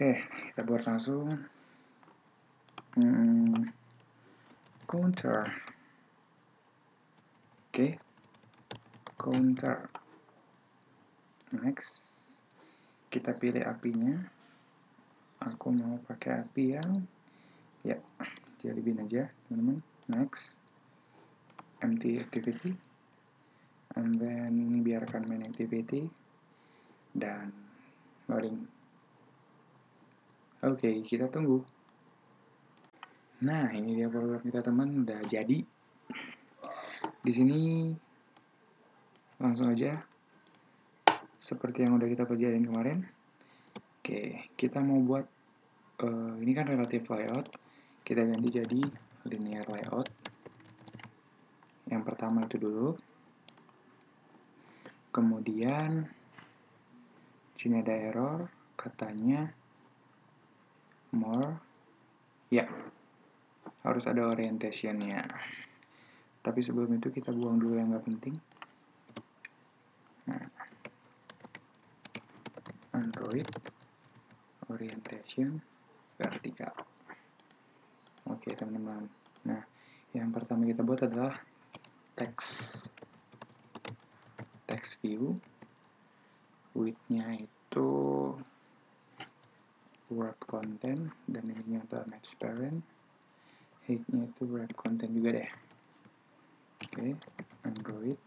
Oke, kita buat langsung hmm, counter. Oke, counter. Next, kita pilih apinya. Aku mau pakai api yang ya jadi bin aja, teman-teman. Next, empty activity, and then biarkan main activity dan loading. Oke, kita tunggu. Nah, ini dia program kita teman, udah jadi. Di sini langsung aja seperti yang udah kita pelajari kemarin. Oke, kita mau buat uh, ini kan relative layout. Kita ganti jadi linear layout. Yang pertama itu dulu. Kemudian sini ada error, katanya more. Ya harus ada orientationnya. Tapi sebelum itu kita buang dulu yang nggak penting. Nah Android orientation vertikal oke teman-teman. Nah yang pertama kita buat adalah text. Text view. Width-nya itu word content dan ini adalah match parent height-nya itu word content juga deh. Oke okay. android.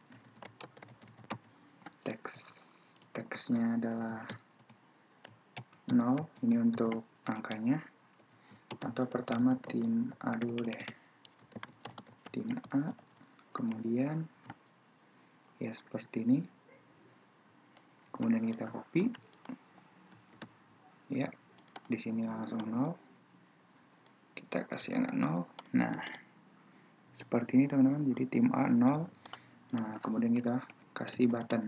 Text teksnya adalah 0 ini untuk angkanya. Atau pertama tim A dulu deh. Tim A kemudian ya seperti ini. Kemudian kita copy. Ya di sini langsung 0 kita kasih yang 0 nah seperti ini teman-teman. Jadi tim A 0 nah kemudian kita kasih button.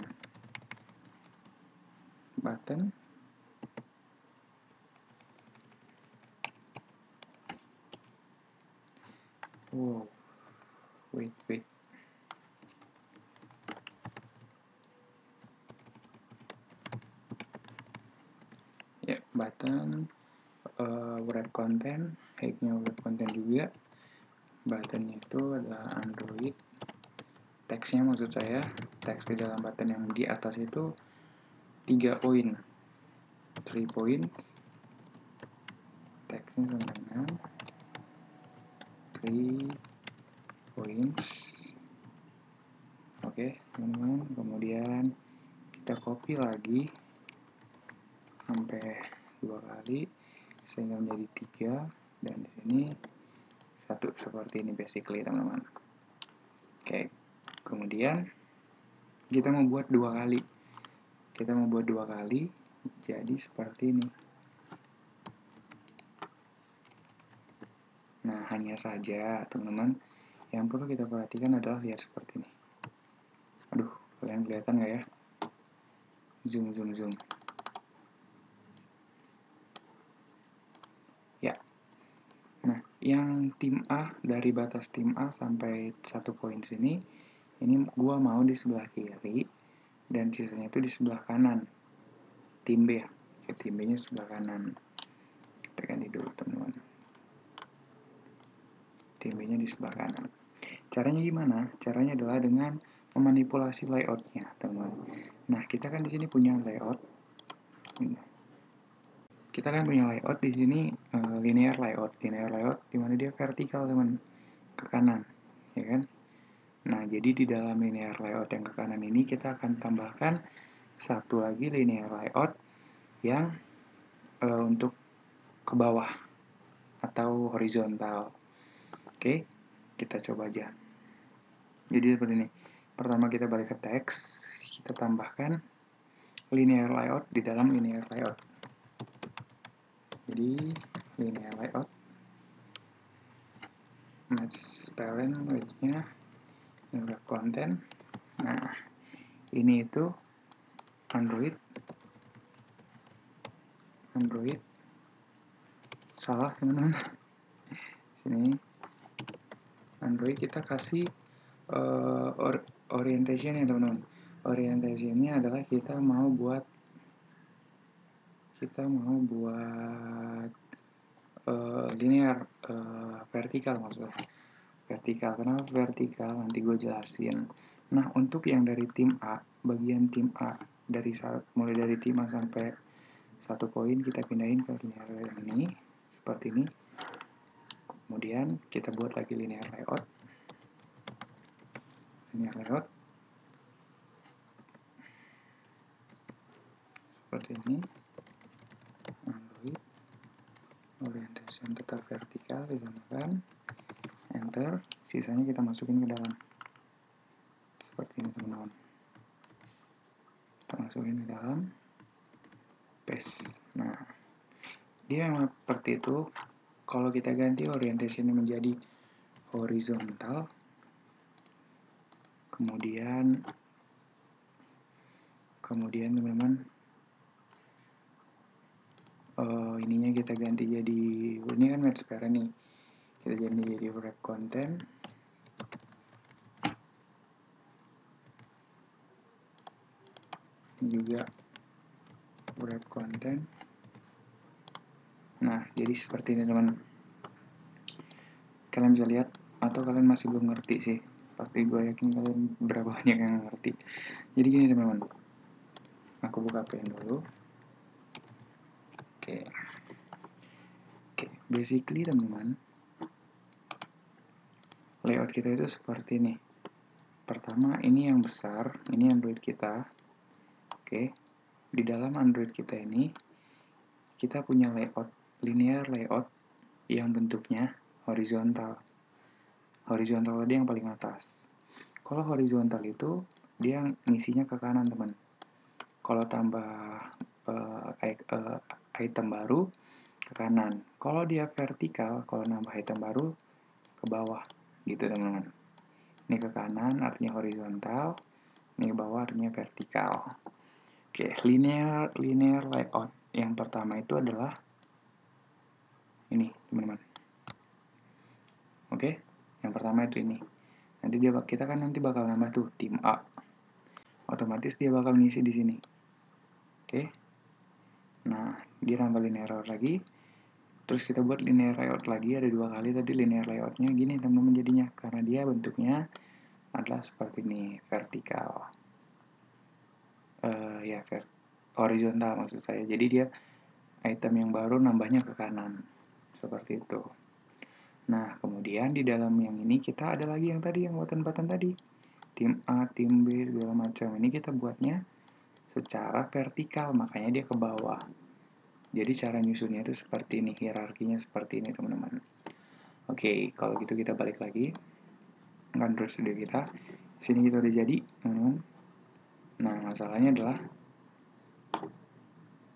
Button. Wow. Wait wait button uh, wrap content height-nya wrap content juga. Buttonnya itu adalah Android. Teksnya maksud saya teks di dalam button yang di atas itu 3 poin. 3 poin teksnya sama dengan 3 points. Oke teman-teman. Kemudian kita copy lagi. Sampai dua kali sehingga menjadi tiga dan di sini satu seperti ini basically teman-teman. Oke kemudian kita mau buat dua kali. Kita mau buat dua kali jadi seperti ini. Nah hanya saja teman-teman yang perlu kita perhatikan adalah lihat seperti ini. Aduh kalian kelihatan nggak ya? Zoom zoom zoom yang tim A dari batas tim A sampai satu poin sini ini gua mau di sebelah kiri dan sisanya itu di sebelah kanan. Tim B ya tim B nya sebelah kanan. Kita ganti dulu teman-teman. Tim B nya di sebelah kanan. Caranya gimana? Caranya adalah dengan memanipulasi layoutnya teman-teman. Nah kita kan di sini punya layout kita kan punya layout di sini uh, linear layout. Linear layout di mana dia vertikal teman. Ke kanan ya kan? Nah jadi di dalam linear layout yang ke kanan ini kita akan tambahkan satu lagi linear layout yang uh, untuk ke bawah atau horizontal. Oke kita coba aja. Jadi seperti ini. Pertama kita balik ke teks kita tambahkan linear layout di dalam linear layout jadi linear layout. Match parent width-nya web content nah ini itu Android. Android. Salah teman-teman. Sini. Android kita kasih uh, or orientation ya teman-teman. Orientationnya adalah kita mau buat kita mau buat uh, linear uh, vertikal maksudnya. Vertikal. Kenapa vertikal? Nanti gue jelasin. Nah untuk yang dari tim A bagian tim A dari saat mulai dari tim A sampai satu poin kita pindahin ke linear ini seperti ini. Kemudian kita buat lagi linear layout. Linear layout. Seperti ini Android orientation tetap vertikal digunakan enter. Sisanya kita masukin ke dalam. Seperti ini teman-teman. Kita masukin ke dalam. Paste. Nah dia memang seperti itu. Kalau kita ganti orientation menjadi horizontal. Kemudian kemudian teman-teman uh, ininya kita ganti jadi ini kan pair nih. Kita ganti jadi wrap content. Juga wrap content. Nah jadi seperti ini teman. Kalian bisa lihat atau kalian masih belum ngerti sih. Pasti gue yakin kalian berapa banyak yang ngerti. Jadi gini teman-teman. Aku buka pen dulu Oke. Oke, basically teman-teman layout kita itu seperti ini. Pertama, ini yang besar, ini Android kita. Oke. Di dalam Android kita ini kita punya layout linear layout yang bentuknya horizontal. Horizontal tadi yang paling atas. Kalau horizontal itu dia ngisinya ke kanan, teman. Kalau tambah uh, uh, item baru ke kanan. Kalau dia vertikal, kalau nambah item baru ke bawah, gitu teman-teman. Ini ke kanan artinya horizontal, ini ke bawah artinya vertikal. Oke, linear linear layout yang pertama itu adalah ini, teman-teman. Oke, yang pertama itu ini. Nanti dia kita kan nanti bakal nambah tuh tim A. Otomatis dia bakal ngisi di sini. Oke. Nah, dia nambah linear layout lagi. Terus kita buat linear layout lagi. Ada dua kali tadi linear layoutnya. Gini teman-teman jadinya. Karena dia bentuknya adalah seperti ini. Vertikal. Uh, ya vert horizontal maksud saya. Jadi dia item yang baru nambahnya ke kanan. Seperti itu. Nah kemudian di dalam yang ini kita ada lagi yang tadi yang button-button tadi. Tim A, tim B, segala macam. Ini kita buatnya secara vertikal makanya dia ke bawah jadi cara nyusunnya itu seperti ini, hierarkinya seperti ini teman-teman. Oke, kalau gitu kita balik lagi Android Studio kita. Sini kita udah jadi, teman-teman. Nah, masalahnya adalah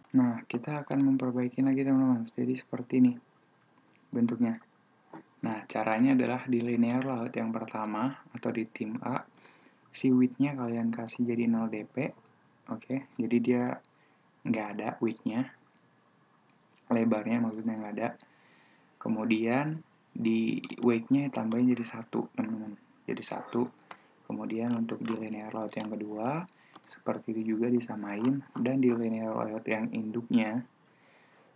Nah, kita akan memperbaiki lagi teman-teman. Jadi seperti ini bentuknya. Nah, caranya adalah di linear layout yang pertama atau di tim A, si width-nya kalian kasih jadi 0 dp. Oke, jadi dia nggak ada width-nya. Lebarnya maksudnya nggak ada. Kemudian di weight-nya tambahin jadi satu teman-teman jadi satu. Kemudian untuk di linear layout yang kedua seperti itu juga disamain. Dan di linear layout yang induknya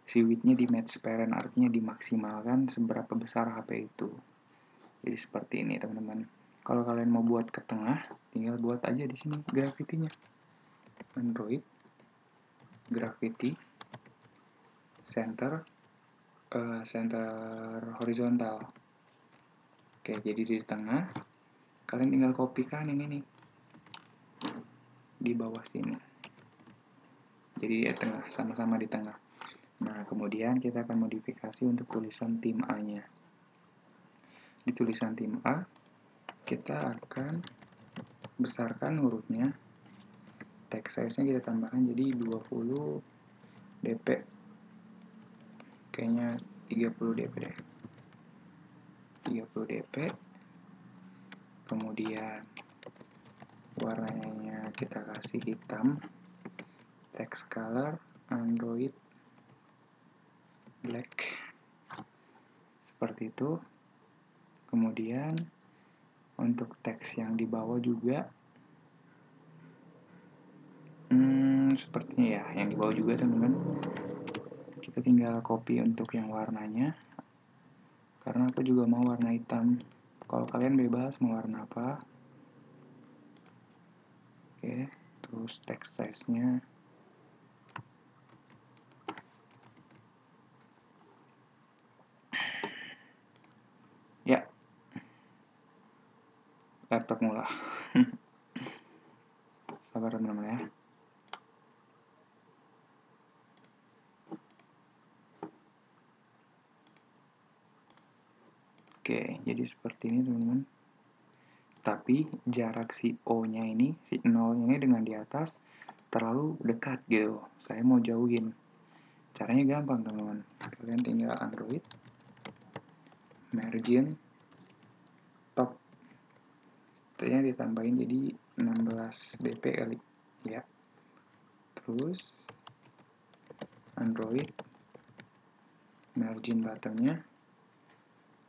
si width-nya di match parent artinya dimaksimalkan seberapa besar HP itu. Jadi seperti ini teman-teman. Kalau kalian mau buat ke tengah tinggal buat aja di sini graffiti-nya Android graffiti center uh, center horizontal. Oke jadi di tengah kalian tinggal kopikan yang ini. Di bawah sini. Jadi di tengah sama-sama di tengah. Nah kemudian kita akan modifikasi untuk tulisan tim A nya di tulisan tim A kita akan besarkan hurufnya text size nya kita tambahkan jadi 20 dp. Kayaknya 30 dp deh. 30 dp. Kemudian warnanya kita kasih hitam. Text color android black. Seperti itu. Kemudian untuk teks yang di bawah juga hmm, sepertinya ya yang di bawah juga teman-teman. Kita tinggal copy untuk yang warnanya. Karena aku juga mau warna hitam. Kalau kalian bebas mau warna apa? Oke terus text size-nya ya. Laptop mula. Sabar teman-teman ya Oke, jadi seperti ini teman-teman. Tapi jarak si O-nya ini, si 0 ini dengan di atas terlalu dekat gitu. Saya mau jauhin. Caranya gampang teman-teman. Kalian tinggal Android, margin, top. Ternyata ditambahin jadi 16 dp kali. Ya. Terus Android, margin buttonnya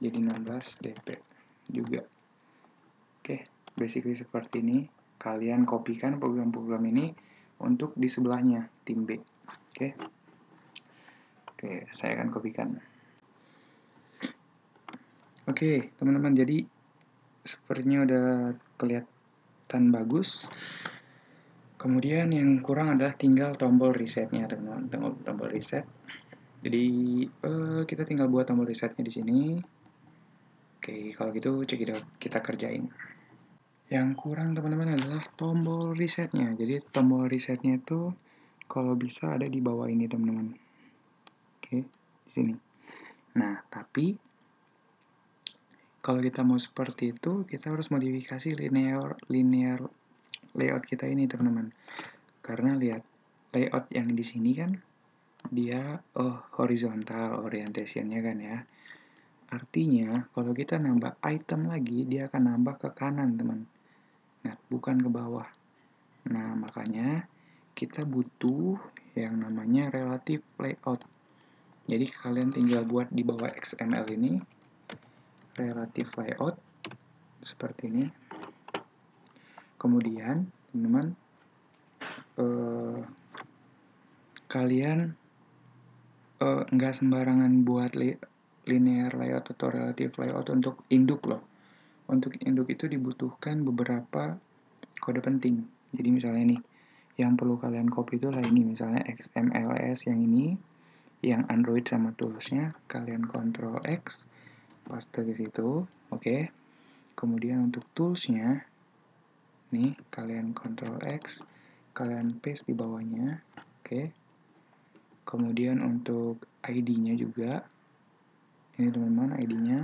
jadi 16 dp juga. Oke basically seperti ini. Kalian kopikan program-program ini untuk di sebelahnya tim B. Oke? Oke saya akan kopikan oke teman-teman jadi sepertinya udah kelihatan bagus. Kemudian yang kurang adalah tinggal tombol resetnya teman-teman. Tombol reset. Jadi uh, kita tinggal buat tombol resetnya di sini Oke, kalau gitu cek kita kerjain. Yang kurang teman-teman adalah tombol resetnya. Jadi tombol resetnya itu kalau bisa ada di bawah ini teman-teman. Oke, di sini. Nah, tapi kalau kita mau seperti itu, kita harus modifikasi linear linear layout kita ini teman-teman. Karena lihat layout yang di sini kan dia oh horizontal orientationnya kan ya Artinya, kalau kita nambah item lagi, dia akan nambah ke kanan, teman. Nah, bukan ke bawah. Nah, makanya kita butuh yang namanya relative layout. Jadi, kalian tinggal buat di bawah XML ini, relative layout, seperti ini. Kemudian, teman-teman, eh, kalian eh, nggak sembarangan buat linear layout atau relative layout untuk induk loh. Untuk induk itu dibutuhkan beberapa kode penting. Jadi misalnya nih, yang perlu kalian copy itu lah ini, misalnya XMLS yang ini, yang Android sama toolsnya, kalian Ctrl X, paste ke situ, oke. Okay. Kemudian untuk toolsnya, nih kalian Ctrl X, kalian paste di bawahnya, oke. Okay. Kemudian untuk ID-nya juga, ini teman-teman ID-nya.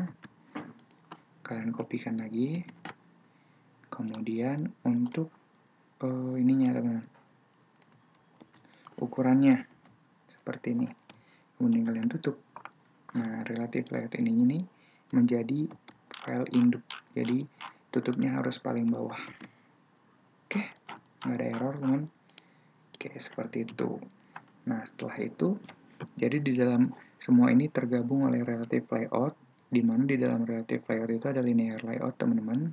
Kalian kopikan lagi. Kemudian untuk uh, ininya teman-teman. Ukurannya seperti ini. Kemudian kalian tutup. Nah relatif layout ini ini menjadi file induk. Jadi tutupnya harus paling bawah. Oke nggak ada error teman. Oke seperti itu. Nah setelah itu jadi di dalam semua ini tergabung oleh relative layout, di mana di dalam relative layout itu ada linear layout, teman-teman,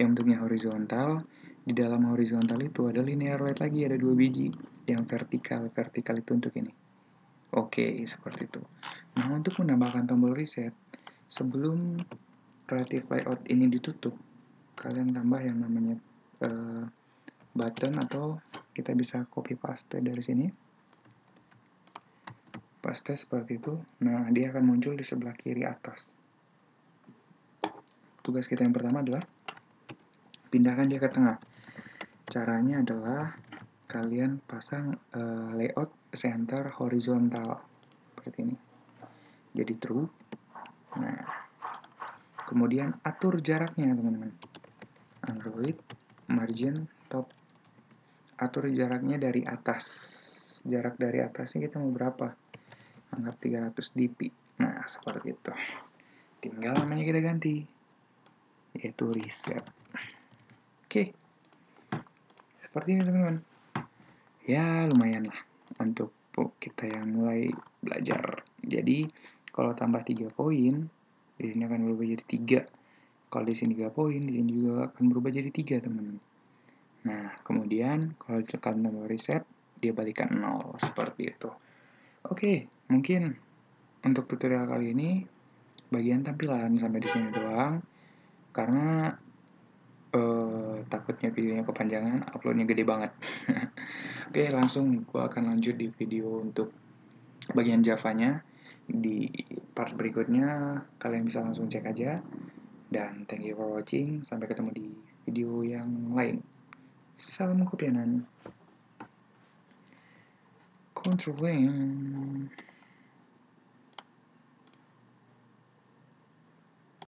yang bentuknya horizontal. Di dalam horizontal itu ada linear layout lagi, ada dua biji, yang vertikal. Vertikal itu untuk ini. Oke, seperti itu. Nah, untuk menambahkan tombol reset, sebelum relative layout ini ditutup, kalian tambah yang namanya uh, button atau kita bisa copy paste dari sini paste seperti itu nah dia akan muncul di sebelah kiri atas. Tugas kita yang pertama adalah pindahkan dia ke tengah. Caranya adalah kalian pasang uh, layout center horizontal seperti ini. Jadi true. Nah kemudian atur jaraknya teman-teman. Android margin top. Atur jaraknya dari atas. Jarak dari atasnya kita mau berapa anggap 300 dp nah seperti itu. Tinggal namanya kita ganti yaitu reset. Oke. Seperti ini teman-teman. Ya lumayan lah untuk kita yang mulai belajar. Jadi kalau tambah 3 poin di sini akan berubah jadi 3 kalau di sini 3 poin di sini juga akan berubah jadi 3 teman-teman. Nah kemudian kalau tekan tombol reset dia balikan 0 seperti itu. Oke, mungkin untuk tutorial kali ini bagian tampilan sampai di sini doang karena uh, takutnya videonya kepanjangan, uploadnya gede banget. Oke, langsung gua akan lanjut di video untuk bagian Javanya. Di part berikutnya kalian bisa langsung cek aja. Dan thank you for watching. Sampai ketemu di video yang lain. Salam kopianan. Controlling.